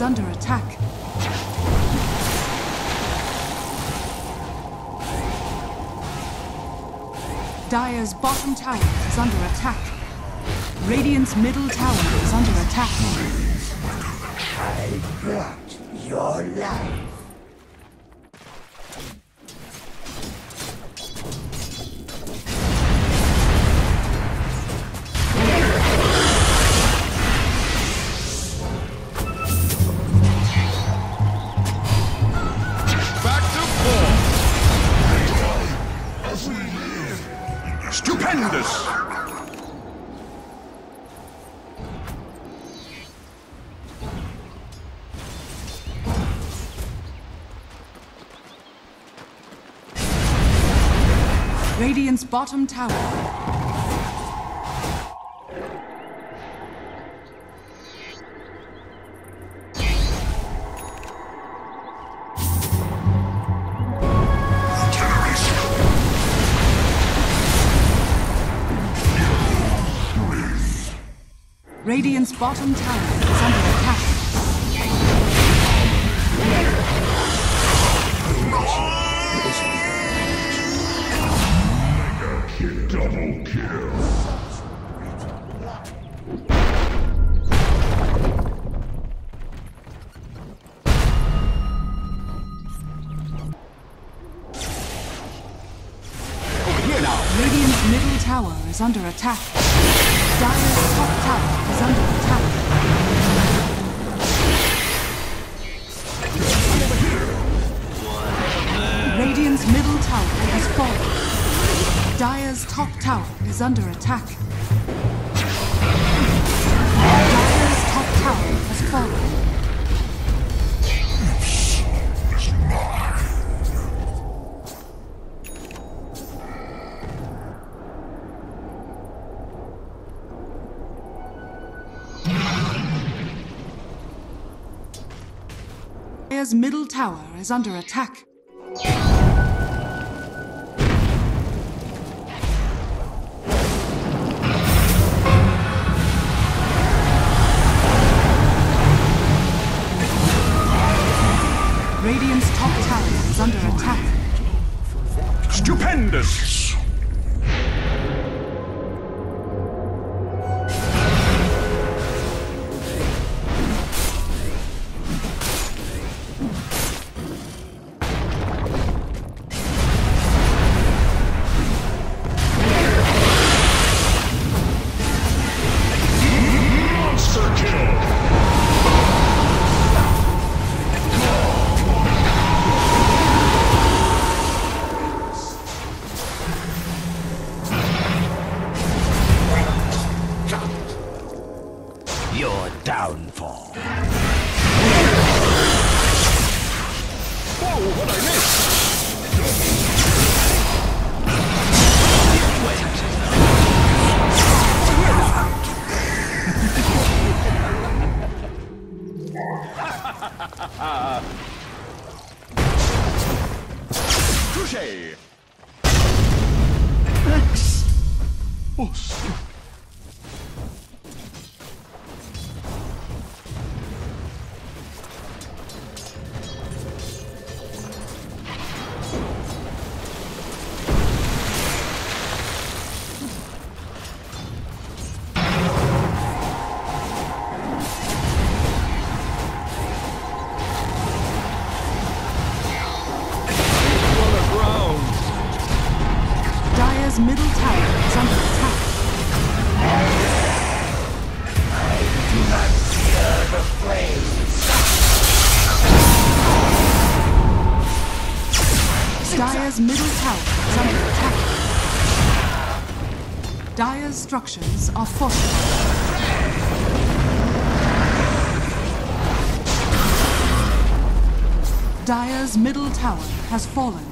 is under attack. Dire's bottom tower is under attack. Radiant's middle tower is under attack. I got your life. Radiant's bottom tower. Radiant's bottom tower is under attack. Double kill. Over here now. Radiant's middle tower is under attack. Dire's top tower Dire's top tower is under attack. Dire's top tower has fallen. Dire's middle tower is under attack. Dire's structures are fortified. Dire's middle tower has fallen.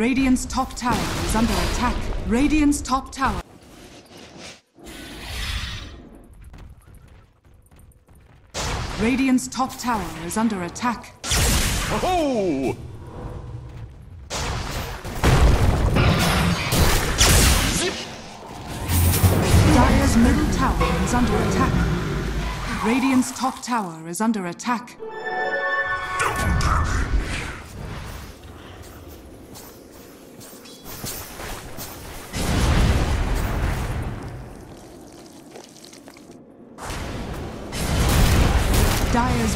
Radiant's top tower is under attack. Radiant's top tower. Radiant's top tower is under attack. Oh! Dire's middle tower is under attack. Radiant's top tower is under attack.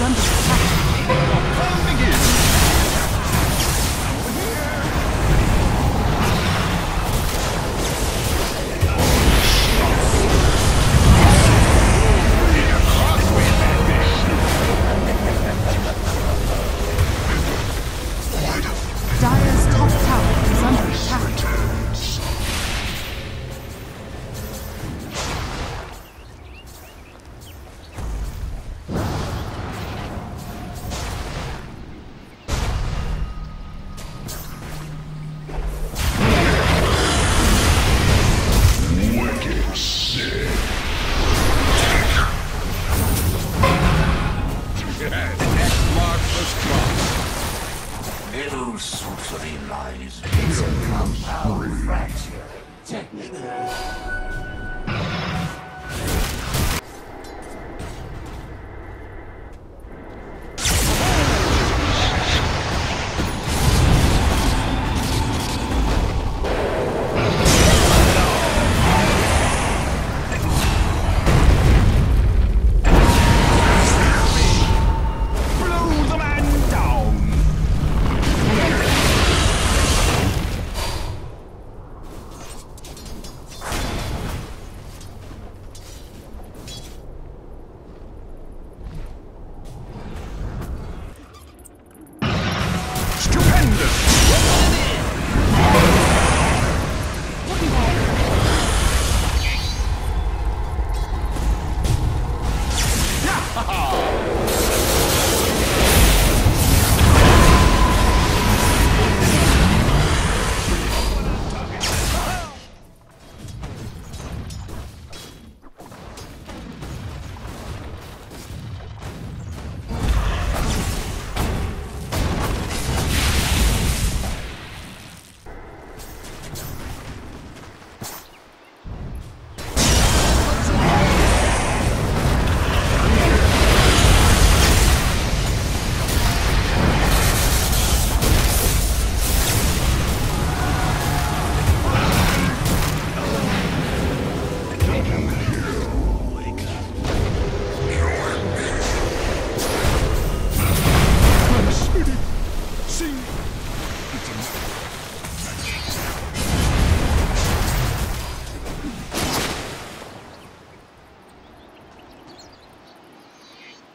Tower X marks the spot. Sorcery lies in compound fracture. Technically.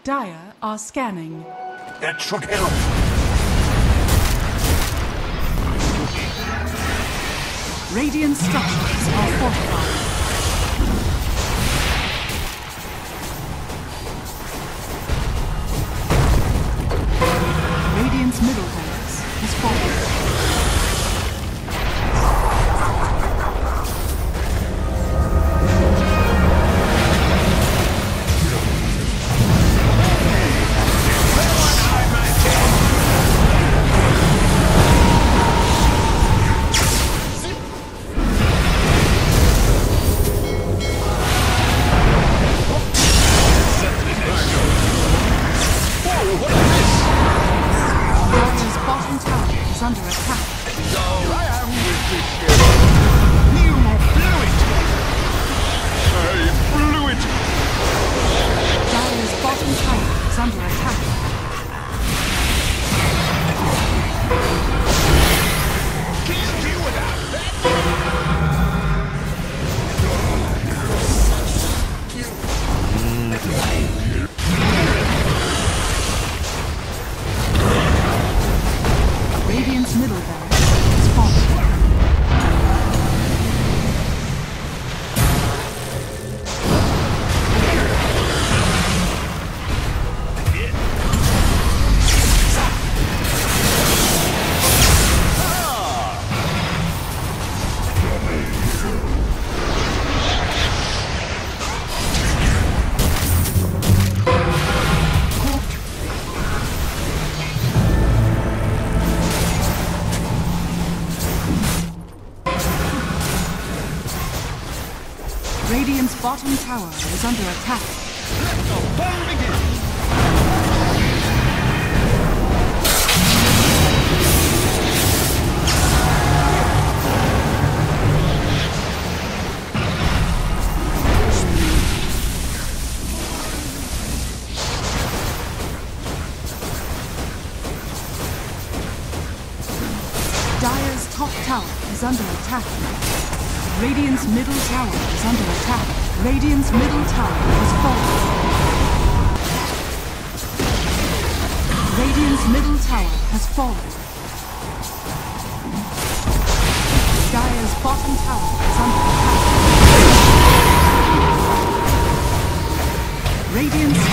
Dire are scanning. That should help. Radiant structures are fortified. Radiant's middle barracks is fallen. Under attack. I am with this ship. You blew it. I blew it. Dire's bottom tower is under attack. Can't deal with that. Radiant's bottom tower is under attack. Fun begins. Dire's top tower is under attack. Radiant's middle tower is under attack. Radiant's middle tower has fallen. Radiant's middle tower has fallen. Gaia's bottom tower is under attack. Radiant's